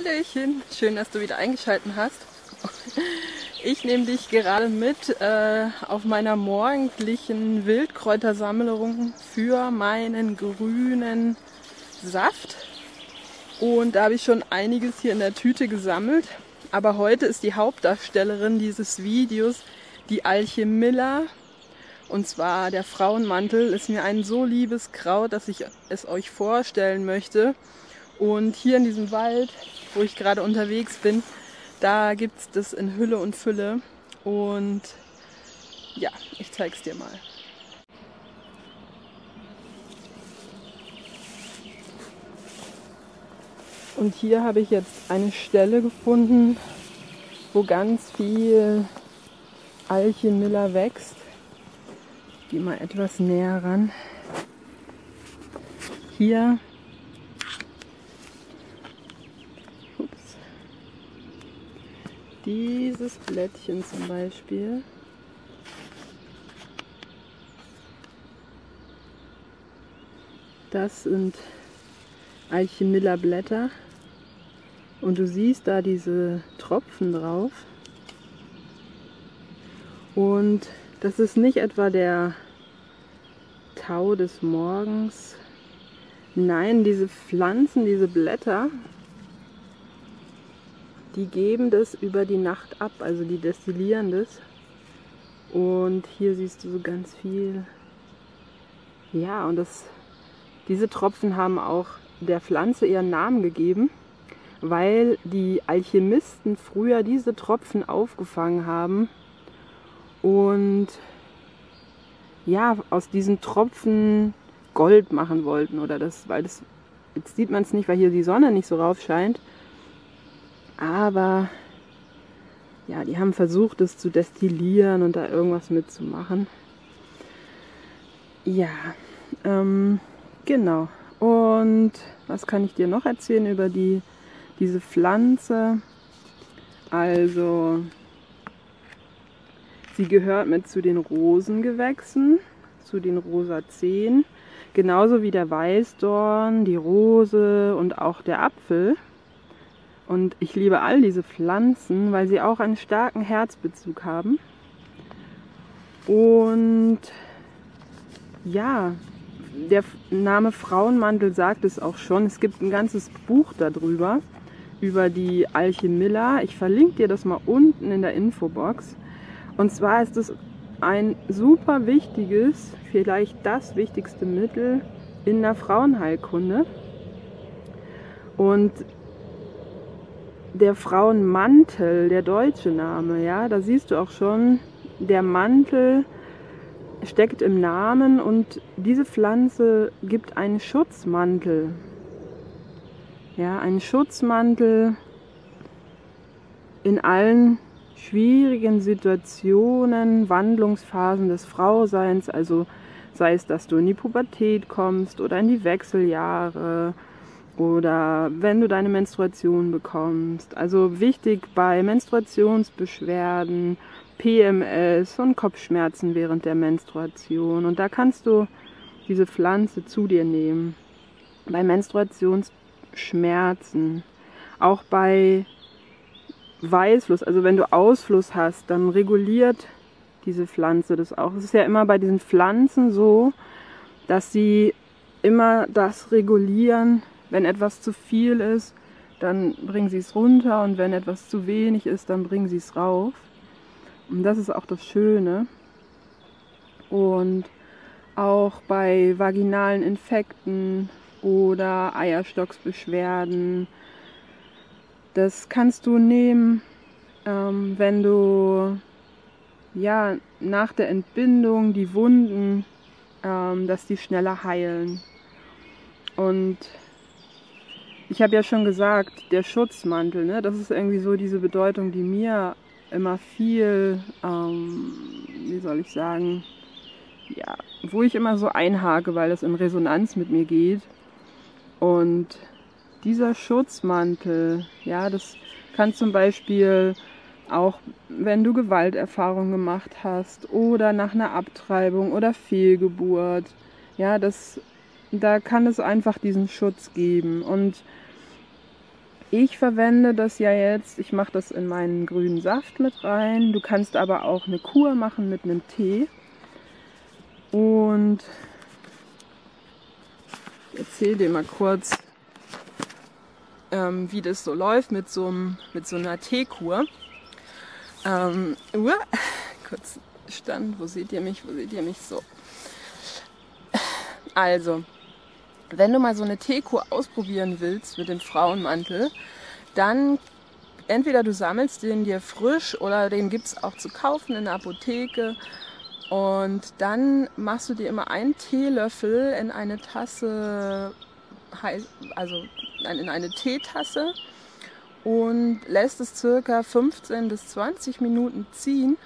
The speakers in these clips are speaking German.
Hallöchen, schön, dass du wieder eingeschaltet hast. Ich nehme dich gerade mit äh, auf meiner morgendlichen Wildkräutersammlung für meinen grünen Saft. Und da habe ich schon einiges hier in der Tüte gesammelt. Aber heute ist die Hauptdarstellerin dieses Videos die Alchemilla. Und zwar der Frauenmantel ist mir ein so liebes Kraut, dass ich es euch vorstellen möchte. Und hier in diesem Wald, wo ich gerade unterwegs bin, da gibt es das in Hülle und Fülle. Und ja, ich zeig's dir mal. Und hier habe ich jetzt eine Stelle gefunden, wo ganz viel Alchemiller wächst. Ich gehe mal etwas näher ran. Hier dieses Blättchen zum Beispiel. Das sind Alchemiller Blätter. Und du siehst da diese Tropfen drauf. Und das ist nicht etwa der Tau des Morgens. Nein, diese Pflanzen, diese Blätter, die geben das über die Nacht ab, also die destillieren das. Und hier siehst du so ganz viel. Ja, und das, diese Tropfen haben auch der Pflanze ihren Namen gegeben, weil die Alchemisten früher diese Tropfen aufgefangen haben und ja, aus diesen Tropfen Gold machen wollten oder das, weil das, jetzt sieht man es nicht, weil hier die Sonne nicht so rauf scheint, aber ja, die haben versucht, es zu destillieren und da irgendwas mitzumachen. Ja, ähm, genau. Und was kann ich dir noch erzählen über die, diese Pflanze? Also, sie gehört mit zu den Rosengewächsen, zu den Rosazeen, genauso wie der Weißdorn, die Rose und auch der Apfel. Und ich liebe all diese Pflanzen, weil sie auch einen starken Herzbezug haben. Und ja, der Name Frauenmantel sagt es auch schon. Es gibt ein ganzes Buch darüber, über die Alchemilla. Ich verlinke dir das mal unten in der Infobox. Und zwar ist es ein super wichtiges, vielleicht das wichtigste Mittel in der Frauenheilkunde. Und der Frauenmantel, der deutsche Name, ja, da siehst du auch schon, der Mantel steckt im Namen und diese Pflanze gibt einen Schutzmantel. Ja, einen Schutzmantel in allen schwierigen Situationen, Wandlungsphasen des Frauseins, also sei es, dass du in die Pubertät kommst oder in die Wechseljahre oder wenn du deine Menstruation bekommst. Also wichtig bei Menstruationsbeschwerden, PMS und Kopfschmerzen während der Menstruation. Und da kannst du diese Pflanze zu dir nehmen. Bei Menstruationsschmerzen, auch bei Weißfluss, also wenn du Ausfluss hast, dann reguliert diese Pflanze das auch. Es ist ja immer bei diesen Pflanzen so, dass sie immer das regulieren, wenn etwas zu viel ist, dann bringen sie es runter und wenn etwas zu wenig ist, dann bringen sie es rauf. Und das ist auch das Schöne. Und auch bei vaginalen Infekten oder Eierstocksbeschwerden, das kannst du nehmen, ähm, wenn du ja nach der Entbindung die Wunden, ähm, dass die schneller heilen. Und ich habe ja schon gesagt, der Schutzmantel, ne, das ist irgendwie so diese Bedeutung, die mir immer viel, ähm, wie soll ich sagen, ja, wo ich immer so einhake, weil das in Resonanz mit mir geht. Und dieser Schutzmantel, ja, das kann zum Beispiel auch, wenn du Gewalterfahrung gemacht hast oder nach einer Abtreibung oder Fehlgeburt, ja, das, da kann es einfach diesen Schutz geben. Und Ich verwende das ja jetzt, ich mache das in meinen grünen Saft mit rein. Du kannst aber auch eine Kur machen mit einem Tee. Und ich erzähle dir mal kurz, ähm, wie das so läuft mit so, mit so einer Teekur. Ähm, uh, kurz Stand, wo seht ihr mich, wo seht ihr mich so? Also, wenn du mal so eine Teekur ausprobieren willst mit dem Frauenmantel, dann entweder du sammelst den dir frisch oder den gibt es auch zu kaufen in der Apotheke. Und dann machst du dir immer einen Teelöffel in eine Tasse, also in eine Teetasse und lässt es circa 15 bis 20 Minuten ziehen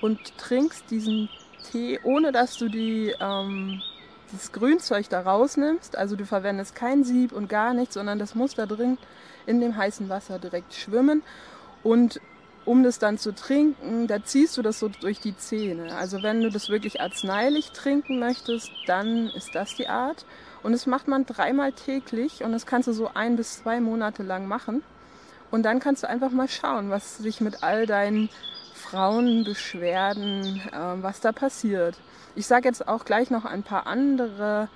und trinkst diesen Tee, ohne dass du die, ähm, das Grünzeug da rausnimmst. Also du verwendest kein Sieb und gar nichts, sondern das muss da drin in dem heißen Wasser direkt schwimmen. Und um das dann zu trinken, da ziehst du das so durch die Zähne. Also wenn du das wirklich arzneilich trinken möchtest, dann ist das die Art. Und das macht man dreimal täglich und das kannst du so ein bis zwei Monate lang machen. Und dann kannst du einfach mal schauen, was sich mit all deinen Frauenbeschwerden, äh, was da passiert. Ich sage jetzt auch gleich noch ein paar andere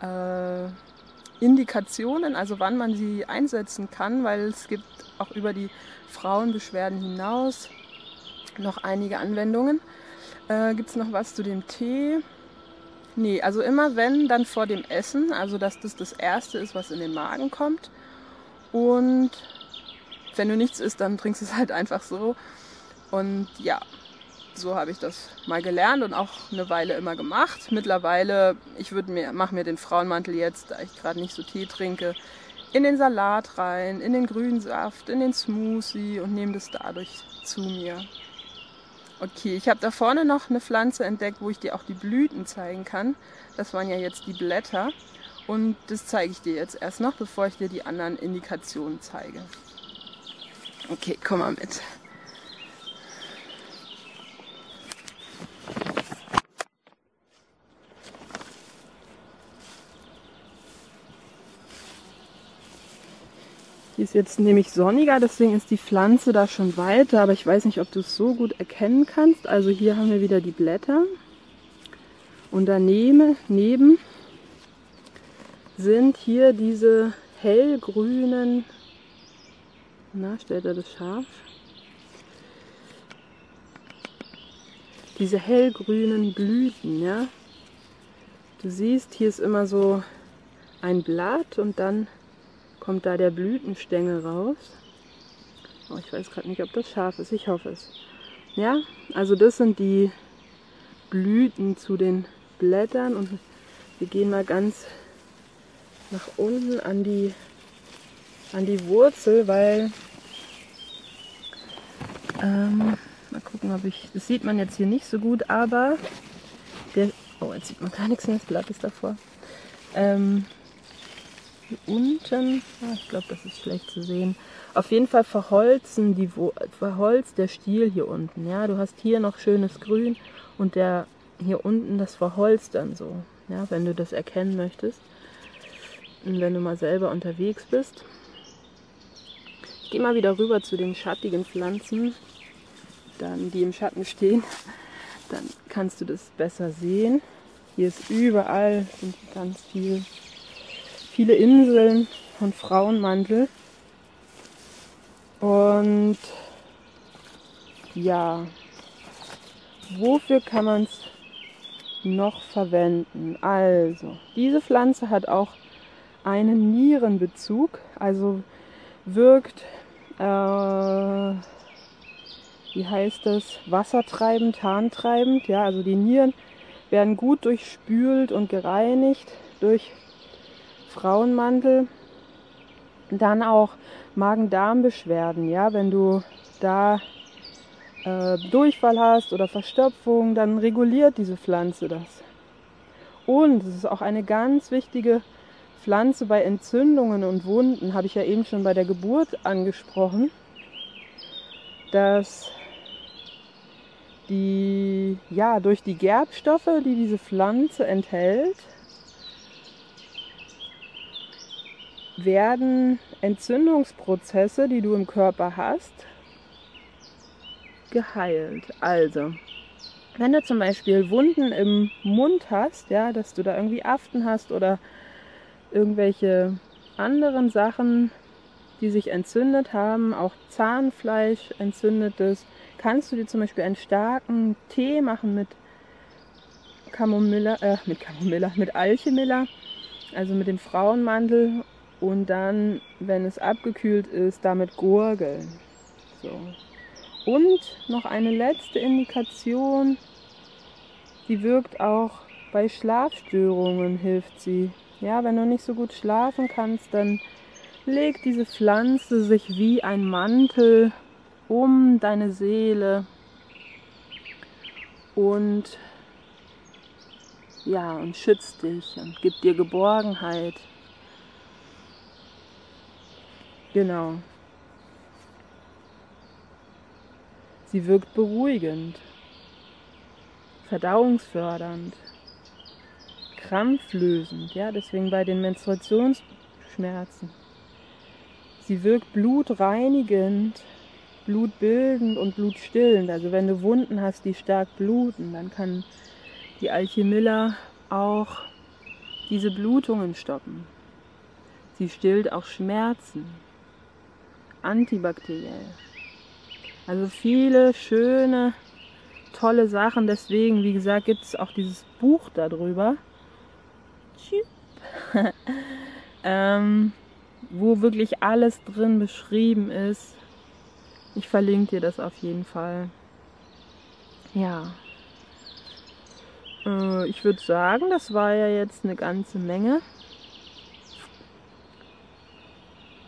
äh, Indikationen, also wann man sie einsetzen kann, weil es gibt auch über die Frauenbeschwerden hinaus noch einige Anwendungen. Äh, gibt es noch was zu dem Tee? Nee, also immer wenn, dann vor dem Essen, also dass das das Erste ist, was in den Magen kommt. Und wenn du nichts isst, dann trinkst du es halt einfach so. Und ja, so habe ich das mal gelernt und auch eine Weile immer gemacht. Mittlerweile, ich würde mir, mache mir den Frauenmantel jetzt, da ich gerade nicht so Tee trinke, in den Salat rein, in den Grünsaft, in den Smoothie und nehme das dadurch zu mir. Okay, ich habe da vorne noch eine Pflanze entdeckt, wo ich dir auch die Blüten zeigen kann. Das waren ja jetzt die Blätter. Und das zeige ich dir jetzt erst noch, bevor ich dir die anderen Indikationen zeige. Okay, komm mal mit. Hier ist jetzt nämlich sonniger, deswegen ist die Pflanze da schon weiter, aber ich weiß nicht, ob du es so gut erkennen kannst. Also hier haben wir wieder die Blätter und daneben neben sind hier diese hellgrünen, na, stellt er das scharf? Diese hellgrünen Blüten, ja. Du siehst, hier ist immer so ein Blatt und dann kommt da der Blütenstängel raus. Oh, ich weiß gerade nicht, ob das scharf ist. Ich hoffe es. Ja, also das sind die Blüten zu den Blättern und wir gehen mal ganz nach unten an die, an die Wurzel, weil ähm, mal gucken, ob ich, das sieht man jetzt hier nicht so gut, aber der, oh, jetzt sieht man gar nichts mehr, das Blatt ist davor. Ähm, hier unten, ah, ich glaube, das ist schlecht zu sehen. Auf jeden Fall verholzen die, verholzt der Stiel hier unten. Ja, du hast hier noch schönes Grün und der hier unten, das verholzt dann so. Ja, wenn du das erkennen möchtest. Und wenn du mal selber unterwegs bist. Ich gehe mal wieder rüber zu den schattigen Pflanzen, dann die im Schatten stehen. Dann kannst du das besser sehen. Hier ist überall ganz viel viele Inseln von Frauenmantel. Und ja, wofür kann man es noch verwenden? Also, diese Pflanze hat auch einen Nierenbezug, also wirkt, äh, wie heißt das, wassertreibend, harntreibend. Ja, also die Nieren werden gut durchspült und gereinigt durch Frauenmantel. Dann auch Magen-Darm-Beschwerden, ja, wenn du da äh, Durchfall hast oder Verstopfung, dann reguliert diese Pflanze das. Und es ist auch eine ganz wichtige Pflanze bei Entzündungen und Wunden, habe ich ja eben schon bei der Geburt angesprochen, dass die, ja, durch die Gerbstoffe, die diese Pflanze enthält, werden Entzündungsprozesse, die du im Körper hast, geheilt. Also, wenn du zum Beispiel Wunden im Mund hast, ja, dass du da irgendwie Aften hast oder irgendwelche anderen Sachen, die sich entzündet haben, auch Zahnfleisch entzündetes, kannst du dir zum Beispiel einen starken Tee machen mit Kamomilla, äh, mit Kamomilla, mit Alchemilla, also mit dem Frauenmantel und dann, wenn es abgekühlt ist, damit gurgeln. So. Und noch eine letzte Indikation, die wirkt auch bei Schlafstörungen, hilft sie. Ja, wenn du nicht so gut schlafen kannst, dann leg diese Pflanze sich wie ein Mantel um deine Seele und ja, und schützt dich und gibt dir Geborgenheit. Genau. Sie wirkt beruhigend, verdauungsfördernd, krampflösend, ja, deswegen bei den Menstruationsschmerzen. Sie wirkt blutreinigend, blutbildend und blutstillend. Also wenn du Wunden hast, die stark bluten, dann kann die Alchemilla auch diese Blutungen stoppen. Sie stillt auch Schmerzen, antibakteriell. Also viele schöne, tolle Sachen. Deswegen, wie gesagt, gibt es auch dieses Buch darüber, ähm, wo wirklich alles drin beschrieben ist. Ich verlinke dir das auf jeden Fall. Ja. Äh, ich würde sagen, das war ja jetzt eine ganze Menge.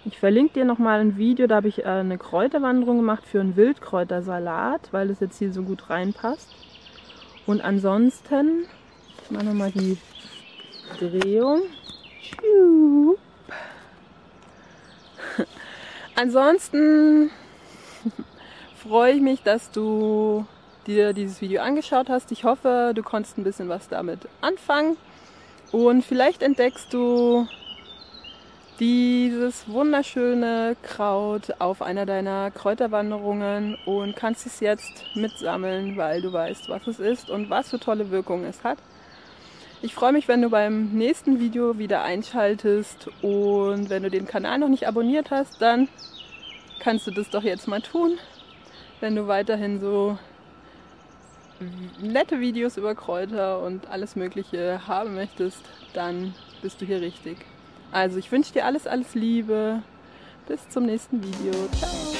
Ich verlinke dir nochmal ein Video, da habe ich äh, eine Kräuterwanderung gemacht für einen Wildkräutersalat, weil das jetzt hier so gut reinpasst. Und ansonsten, ich mache nochmal die Drehung. Ansonsten freue ich mich, dass du dir dieses Video angeschaut hast. Ich hoffe, du konntest ein bisschen was damit anfangen. Und vielleicht entdeckst du dieses wunderschöne Kraut auf einer deiner Kräuterwanderungen und kannst es jetzt mitsammeln, weil du weißt, was es ist und was für tolle Wirkungen es hat. Ich freue mich, wenn du beim nächsten Video wieder einschaltest und wenn du den Kanal noch nicht abonniert hast, dann kannst du das doch jetzt mal tun. Wenn du weiterhin so nette Videos über Kräuter und alles Mögliche haben möchtest, dann bist du hier richtig. Also ich wünsche dir alles, alles Liebe. Bis zum nächsten Video. Ciao.